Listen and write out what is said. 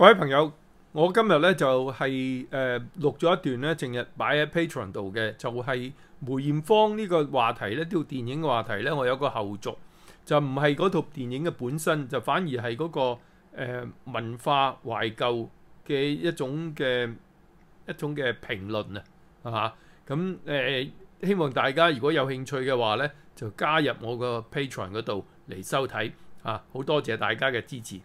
各位朋友，我今日咧就係、誒、錄咗一段咧，成日擺喺 Patron 度嘅，就係、梅艷芳呢個話題咧，呢套電影嘅話題咧，我有個後續，就唔係嗰套電影嘅本身，就反而係嗰、個、诶文化懷舊嘅一種嘅一種嘅評論啊，啊？咁誒、希望大家如果有興趣嘅話咧，就加入我個 Patron 嗰度嚟收睇啊！好多謝大家嘅支持。